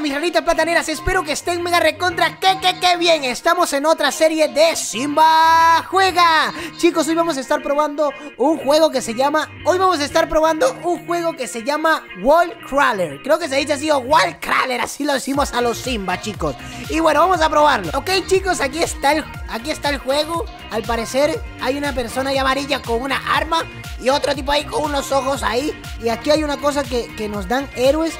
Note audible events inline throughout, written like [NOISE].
Mis ranitas plataneras, espero que estén mega recontra que que que bien. Estamos en otra serie de Simba Juega. Chicos, hoy vamos a estar probando un juego que se llama Hoy vamos a estar probando un juego que se llama Wall Crawler Creo que se dice así, o Wall Crawler, así lo decimos a los Simba chicos. Y bueno, vamos a probarlo. Ok chicos, aquí está el, aquí está el juego. Al parecer hay una persona ahí amarilla con una arma Y otro tipo ahí con unos ojos ahí. Y aquí hay una cosa que, que nos dan héroes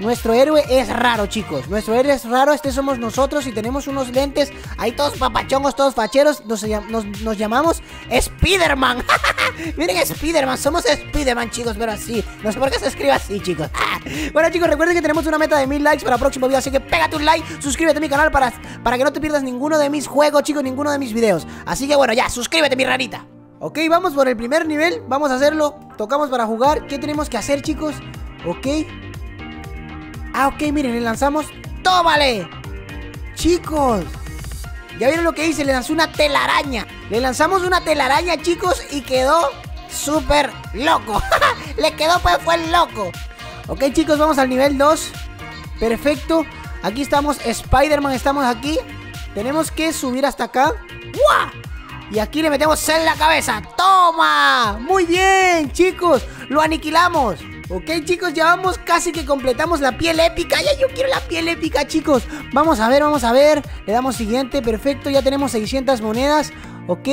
nuestro héroe es raro, chicos. Nuestro héroe es raro. Este somos nosotros y tenemos unos lentes ahí todos papachongos, todos facheros. Nos, nos, llamamos Spiderman. [LAUGHS] Miren, Spiderman. Somos Spiderman, chicos, pero así. No sé por qué se escribe así, chicos. [LAUGHS] bueno, chicos, recuerden que tenemos una meta de mil likes para el próximo video. Así que pégate un like, suscríbete a mi canal para, para que no te pierdas ninguno de mis juegos, chicos, ninguno de mis videos. Así que bueno, ya, suscríbete, mi rarita. Ok, vamos por el primer nivel. Vamos a hacerlo. Tocamos para jugar. ¿Qué tenemos que hacer, chicos? Ok. Ah, ok, miren, le lanzamos... ¡Tómale! Chicos, ¿ya vieron lo que hice? Le lanzó una telaraña. Le lanzamos una telaraña, chicos, y quedó súper loco. [LAUGHS] le quedó, pues, fue loco. Ok, chicos, vamos al nivel 2. Perfecto. Aquí estamos, Spider-Man, estamos aquí. Tenemos que subir hasta acá. ¡Guau! Y aquí le metemos en la cabeza. ¡Toma! Muy bien, chicos. Lo aniquilamos. Ok chicos, ya vamos, casi que completamos la piel épica. Ya yo quiero la piel épica chicos. Vamos a ver, vamos a ver. Le damos siguiente, perfecto, ya tenemos 600 monedas. Ok,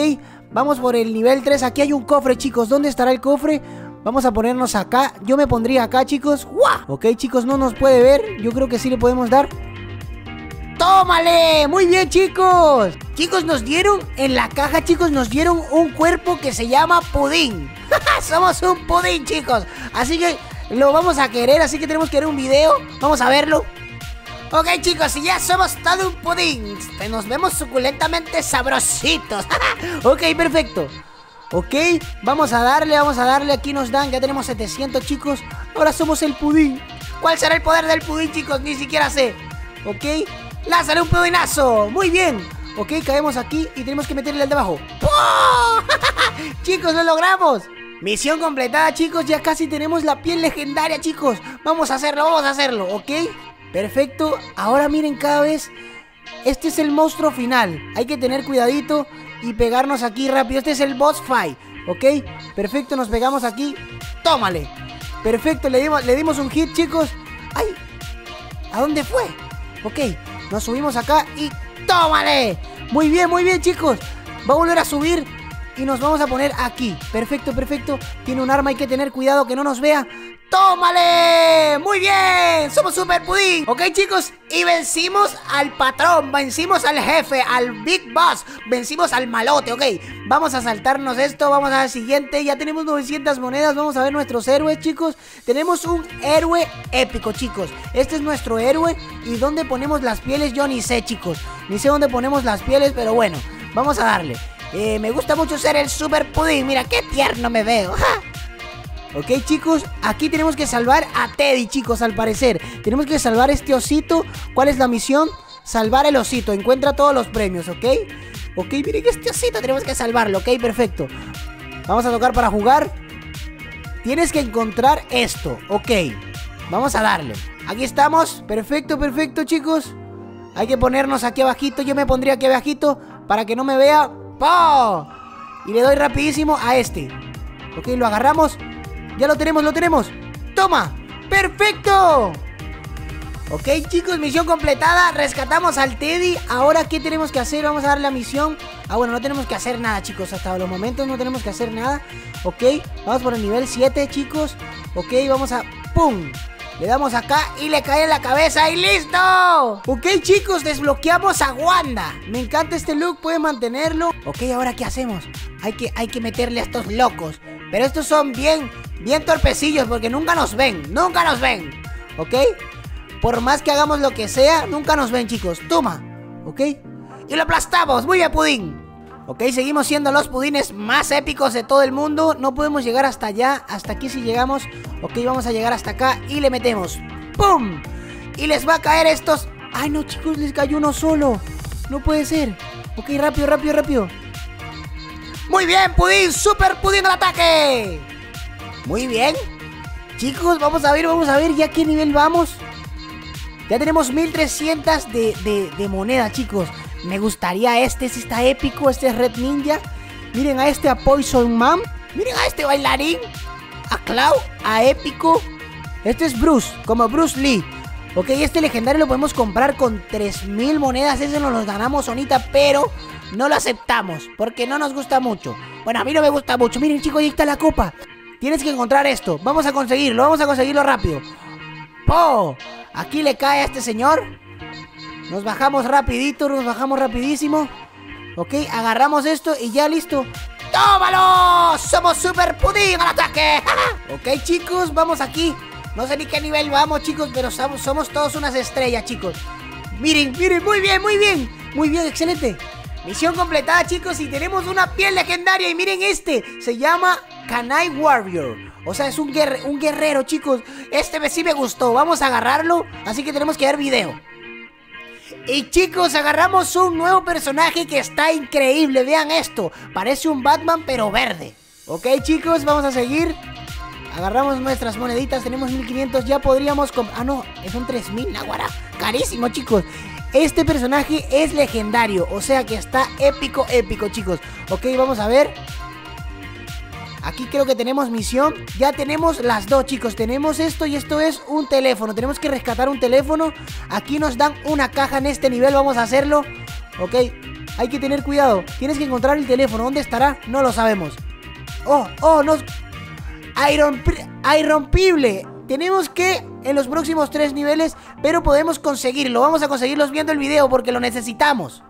vamos por el nivel 3 Aquí hay un cofre chicos, ¿dónde estará el cofre? Vamos a ponernos acá, yo me pondría acá chicos. Ok chicos, no nos puede ver. Yo creo que sí le podemos dar ¡Tómale! Muy bien, chicos. Chicos, nos dieron en la caja, chicos, nos dieron un cuerpo que se llama pudín. [LAUGHS] Somos un pudín, chicos. Así que lo vamos a querer, así que tenemos que ver un video. Vamos a verlo. Ok, chicos, y ya somos todo un pudín. Nos vemos suculentamente sabrositos. [LAUGHS] ok, perfecto. Ok, vamos a darle, vamos a darle. Aquí nos dan, ya tenemos 700, chicos. Ahora somos el pudín. ¿Cuál será el poder del pudín, chicos? Ni siquiera sé. Ok, ¡Lázale un pudinazo! ¡Muy bien! Ok, caemos aquí y tenemos que meterle al de abajo. [LAUGHS] chicos, lo logramos. Misión completada, chicos. Ya casi tenemos la piel legendaria, chicos. Vamos a hacerlo, vamos a hacerlo, ¿ok? Perfecto. Ahora miren cada vez. Este es el monstruo final. Hay que tener cuidadito y pegarnos aquí rápido. Este es el boss fight, ¿ok? Perfecto, nos pegamos aquí. ¡Tómale! Perfecto, le dimos, le dimos un hit, chicos. ¡Ay! ¿A dónde fue? Ok, nos subimos acá y ¡tómale! Muy bien, muy bien, chicos. Va a volver a subir y nos vamos a poner aquí. Perfecto, perfecto. Tiene un arma, hay que tener cuidado que no nos vea. ¡Tómale! ¡Muy bien! ¡Somos Super Pudín! Ok, chicos, y vencimos al patrón, vencimos al jefe, al Big Boss, vencimos al malote, ok. Vamos a saltarnos esto, vamos al siguiente. Ya tenemos 900 monedas, vamos a ver nuestros héroes, chicos. Tenemos un héroe épico, chicos. Este es nuestro héroe. ¿Y dónde ponemos las pieles? Yo ni sé, chicos. Ni sé dónde ponemos las pieles, pero bueno, vamos a darle. Eh, me gusta mucho ser el Super Pudín, mira qué tierno me veo. Ok, chicos, aquí tenemos que salvar a Teddy, chicos, al parecer. Tenemos que salvar este osito. ¿Cuál es la misión? Salvar el osito. Encuentra todos los premios, ¿ok? Ok, miren que este osito tenemos que salvarlo, ¿ok? Perfecto. Vamos a tocar para jugar. Tienes que encontrar esto, ok. Vamos a darle. Aquí estamos. Perfecto, perfecto, chicos. Hay que ponernos aquí abajito. Yo me pondría aquí abajito para que no me vea. ¡Po! Y le doy rapidísimo a este. Ok, lo agarramos. Ya lo tenemos, lo tenemos. ¡Toma! ¡Perfecto! Ok, chicos, misión completada. Rescatamos al Teddy. Ahora, ¿qué tenemos que hacer? Vamos a dar la misión. Ah, bueno, no tenemos que hacer nada, chicos. Hasta los momentos no tenemos que hacer nada. Ok, vamos por el nivel 7, chicos. Ok, vamos a... ¡Pum! Le damos acá y le cae en la cabeza y ¡listo! Ok, chicos, desbloqueamos a Wanda. Me encanta este look, puede mantenerlo. Ok, ahora, ¿qué hacemos? Hay que, hay que meterle a estos locos. Pero estos son bien, bien torpecillos porque nunca nos ven, nunca nos ven. ¿Ok? Por más que hagamos lo que sea, nunca nos ven, chicos. Toma. ¿Ok? Y lo aplastamos. Muy bien, pudín. Ok, seguimos siendo los pudines más épicos de todo el mundo. No podemos llegar hasta allá. Hasta aquí si llegamos. Ok, vamos a llegar hasta acá y le metemos. ¡Pum! Y les va a caer estos... ¡Ay, no, chicos! Les cayó uno solo. No puede ser. Ok, rápido, rápido, rápido. Muy bien, Pudín, super Pudín al ataque. Muy bien. Chicos, vamos a ver, vamos a ver ya qué nivel vamos. Ya tenemos 1300 de, de, de moneda, chicos. Me gustaría este, este está épico, este es Red Ninja. Miren a este, a Poison Man. Miren a este bailarín. A Cloud, a Épico. Este es Bruce, como Bruce Lee. Ok, este legendario lo podemos comprar con 3000 monedas. Ese nos lo ganamos sonita, pero no lo aceptamos. Porque no nos gusta mucho. Bueno, a mí no me gusta mucho. Miren, chicos, ahí está la copa. Tienes que encontrar esto. Vamos a conseguirlo, vamos a conseguirlo rápido. ¡Po! Aquí le cae a este señor. Nos bajamos rapidito, nos bajamos rapidísimo. Ok, agarramos esto y ya listo. ¡Tómalo! ¡Somos super pudín al ataque! [LAUGHS] ok, chicos, vamos aquí. No sé ni qué nivel vamos, chicos, pero somos, todos unas estrellas, chicos. Miren, miren, muy bien, muy bien. Muy bien, excelente. Misión completada, chicos, y tenemos una piel legendaria. Y miren este, se llama Kanai Warrior. O sea, es un, un guerrero, chicos. Este sí me gustó. Vamos a agarrarlo, así que tenemos que ver video. Y chicos, agarramos un nuevo personaje que está increíble. Vean esto. Parece un Batman, pero verde. Ok, chicos, vamos a seguir. Agarramos nuestras moneditas. Tenemos 1500. Ya podríamos... Ah, no. Son 3000, Naguara. Carísimo, chicos. Este personaje es legendario. O sea que está épico, épico, chicos. Ok, vamos a ver. Aquí creo que tenemos misión. Ya tenemos las dos, chicos. Tenemos esto y esto es un teléfono. Tenemos que rescatar un teléfono. Aquí nos dan una caja en este nivel. Vamos a hacerlo. Ok. Hay que tener cuidado. Tienes que encontrar el teléfono. ¿Dónde estará? No lo sabemos. Oh, oh. Iron... Irrompible. Tenemos que en los próximos tres niveles, pero podemos conseguirlo. Vamos a conseguirlos viendo el video porque lo necesitamos.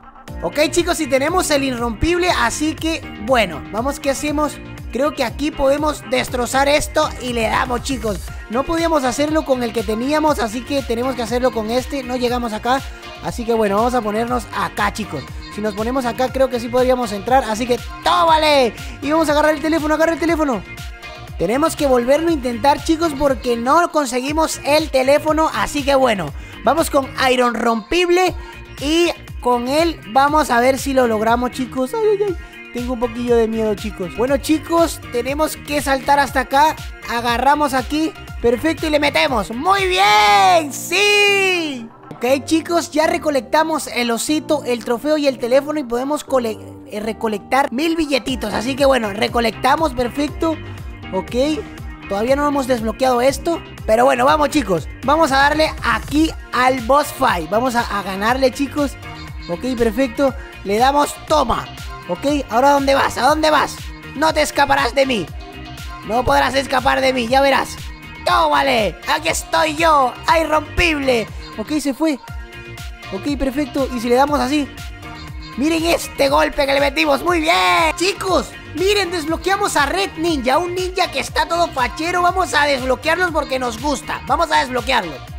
Ok chicos, y tenemos el irrompible, así que bueno, vamos que hacemos Creo que aquí podemos destrozar esto y le damos, chicos. No podíamos hacerlo con el que teníamos, así que tenemos que hacerlo con este. No llegamos acá, así que bueno, vamos a ponernos acá, chicos. Si nos ponemos acá, creo que sí podríamos entrar. Así que, ¡tómale! Y vamos a agarrar el teléfono, agarra el teléfono. Tenemos que volverlo a intentar, chicos, porque no conseguimos el teléfono. Así que bueno, vamos con Iron Rompible y con él vamos a ver si lo logramos, chicos. ¡Ay, ay, ay! Tengo un poquillo de miedo, chicos. Bueno, chicos, tenemos que saltar hasta acá. Agarramos aquí. Perfecto, y le metemos. ¡Muy bien! ¡Sí! Ok, chicos, ya recolectamos el osito, el trofeo y el teléfono y podemos eh, recolectar mil billetitos. Así que bueno, recolectamos, perfecto. Ok, todavía no hemos desbloqueado esto. Pero bueno, vamos chicos, vamos a darle aquí al boss fight. Vamos a, a ganarle, chicos. Ok, perfecto. Le damos toma. ¿Ok? ¿Ahora dónde vas? ¿A dónde vas? No te escaparás de mí. No podrás escapar de mí, ya verás. ¡Tómale! ¡Aquí estoy yo! ¡Irrompible! Ok, se fue. Ok, perfecto. ¿Y si le damos así? Miren este golpe que le metimos. ¡Muy bien! Chicos, miren, desbloqueamos a Red Ninja. Un ninja que está todo fachero. Vamos a desbloquearlos porque nos gusta. Vamos a desbloquearlo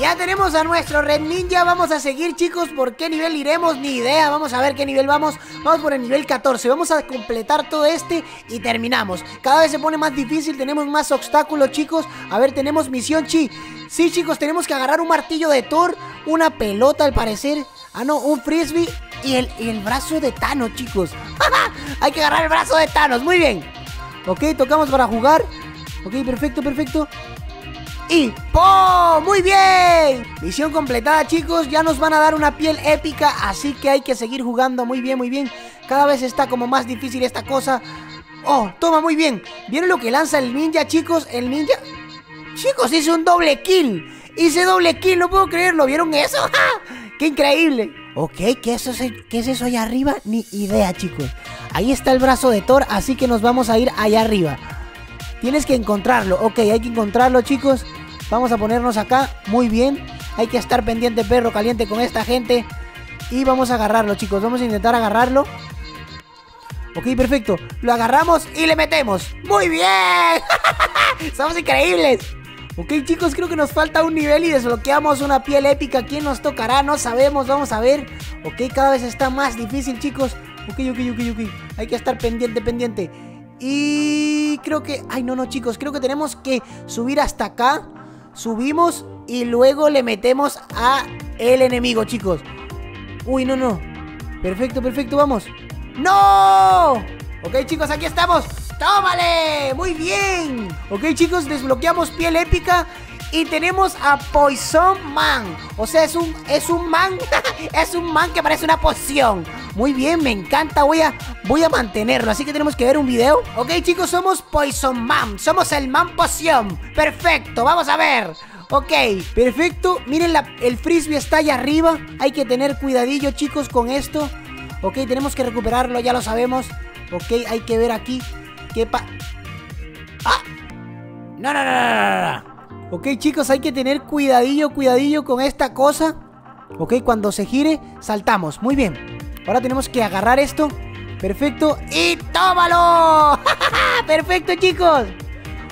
ya tenemos a nuestro Red Ninja. Vamos a seguir, chicos. ¿Por qué nivel iremos? Ni idea. Vamos a ver qué nivel vamos. Vamos por el nivel 14. Vamos a completar todo este y terminamos. Cada vez se pone más difícil. Tenemos más obstáculos, chicos. A ver, tenemos misión chi. Sí, chicos, tenemos que agarrar un martillo de Thor. Una pelota, al parecer. Ah, no, un frisbee. Y el, el brazo de Thanos, chicos. [LAUGHS] Hay que agarrar el brazo de Thanos. Muy bien. Ok, tocamos para jugar. Ok, perfecto, perfecto. Y ¡po! ¡Muy bien! Misión completada chicos, ya nos van a dar una piel épica, así que hay que seguir jugando muy bien, muy bien. Cada vez está como más difícil esta cosa. ¡Oh! Toma, muy bien. ¿Vieron lo que lanza el ninja chicos? El ninja... Chicos, hice un doble kill. Hice doble kill, no puedo creerlo. ¿Vieron eso? [LAUGHS] ¡Qué increíble! Ok, ¿qué es, eso, ¿qué es eso allá arriba? Ni idea, chicos. Ahí está el brazo de Thor, así que nos vamos a ir allá arriba. Tienes que encontrarlo. Ok, hay que encontrarlo, chicos. Vamos a ponernos acá. Muy bien. Hay que estar pendiente, perro caliente, con esta gente. Y vamos a agarrarlo, chicos. Vamos a intentar agarrarlo. Ok, perfecto. Lo agarramos y le metemos. ¡Muy bien! [LAUGHS] ¡Somos increíbles! Ok, chicos, creo que nos falta un nivel y desbloqueamos una piel épica. ¿Quién nos tocará? No sabemos, vamos a ver. Ok, cada vez está más difícil, chicos. Ok, ok, ok, ok. Hay que estar pendiente, pendiente. Y creo que... Ay, no, no, chicos. Creo que tenemos que subir hasta acá. Subimos y luego le metemos a el enemigo, chicos. Uy, no, no. Perfecto, perfecto, vamos. ¡No! Ok, chicos, aquí estamos. ¡Tómale! Muy bien. Ok, chicos, desbloqueamos piel épica. Y tenemos a Poison Man. O sea, es un, es un man. [LAUGHS] es un man que parece una poción. Muy bien, me encanta. Voy a, voy a mantenerlo. Así que tenemos que ver un video. Ok, chicos, somos Poison Man. Somos el man poción. Perfecto, vamos a ver. Ok, perfecto. Miren, el frisbee está allá arriba. Hay que tener cuidadillo, chicos, con esto. Ok, tenemos que recuperarlo, ya lo sabemos. Ok, hay que ver aquí. ¿Qué pa... ¡Ah! No, no, no, no, no. Ok, chicos, hay que tener cuidadillo, cuidadillo con esta cosa. Ok, cuando se gire, saltamos. Muy bien. Ahora tenemos que agarrar esto. Perfecto. ¡Y tómalo! [LAUGHS] Perfecto, chicos.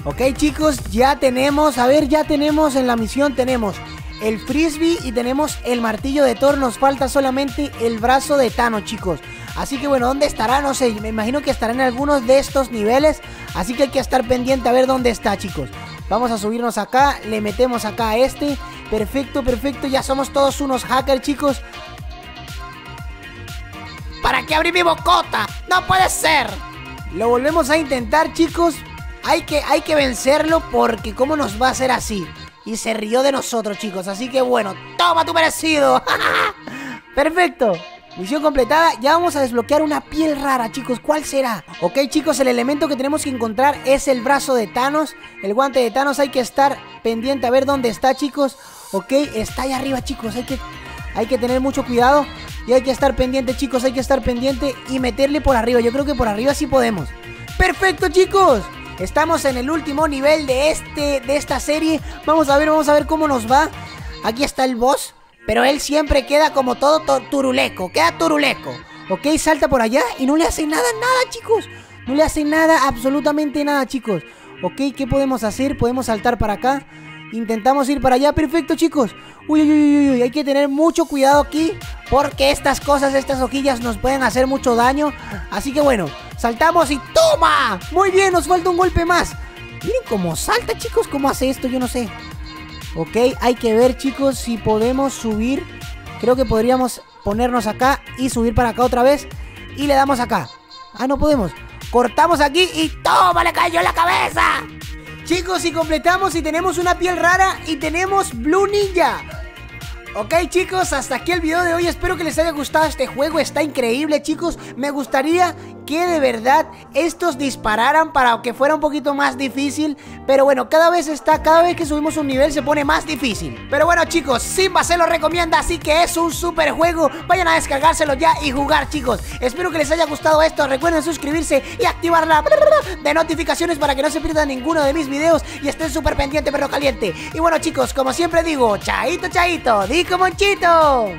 Ok, chicos, ya tenemos, a ver, ya tenemos en la misión, tenemos el frisbee y tenemos el martillo de Thor. Nos falta solamente el brazo de Thanos, chicos. Así que bueno, ¿dónde estará? No sé, me imagino que estará en algunos de estos niveles. Así que hay que estar pendiente a ver dónde está, chicos. Vamos a subirnos acá, le metemos acá a este. Perfecto, perfecto, ya somos todos unos hackers, chicos. ¿Para qué abrir mi bocota? ¡No puede ser! Lo volvemos a intentar, chicos. Hay que, hay que vencerlo porque cómo nos va a hacer así. Y se rió de nosotros, chicos. Así que bueno, toma tu merecido. [LAUGHS] Perfecto. Misión completada, ya vamos a desbloquear una piel rara, chicos, ¿cuál será? Ok, chicos, el elemento que tenemos que encontrar es el brazo de Thanos El guante de Thanos, hay que estar pendiente a ver dónde está, chicos Ok, está ahí arriba, chicos, hay que, hay que tener mucho cuidado Y hay que estar pendiente, chicos, hay que estar pendiente y meterle por arriba Yo creo que por arriba sí podemos ¡Perfecto, chicos! Estamos en el último nivel de, este, de esta serie. Vamos a ver, vamos a ver cómo nos va. Aquí está el boss. Pero él siempre queda como todo turuleco. Queda turuleco. Ok, salta por allá y no le hace nada, nada, chicos. No le hace nada, absolutamente nada, chicos. Ok, ¿qué podemos hacer? Podemos saltar para acá. Intentamos ir para allá. Perfecto, chicos. Uy, uy, uy, uy. Hay que tener mucho cuidado aquí. Porque estas cosas, estas hojillas nos pueden hacer mucho daño. Así que bueno, saltamos y ¡toma! Muy bien, nos falta un golpe más. Miren cómo salta, chicos. ¿Cómo hace esto? Yo no sé. Ok, hay que ver, chicos, si podemos subir. Creo que podríamos ponernos acá y subir para acá otra vez. Y le damos acá. Ah, no podemos. Cortamos aquí y ¡toma! ¡Le cayó la cabeza! Chicos, y completamos y tenemos una piel rara y tenemos Blue Ninja. Ok chicos, hasta aquí el video de hoy, espero que les haya gustado este juego, está increíble chicos, me gustaría que de verdad estos dispararan para que fuera un poquito más difícil. Pero bueno, cada vez está, cada vez que subimos un nivel se pone más difícil. Pero bueno chicos, Simba se lo recomienda, así que es un super juego Vayan a descargárselo ya y jugar chicos. Espero que les haya gustado esto, recuerden suscribirse y activar la de notificaciones para que no se pierdan ninguno de mis videos Y estén súper pendientes perro caliente. Y bueno chicos, como siempre digo, chaito chaito, dijo Monchito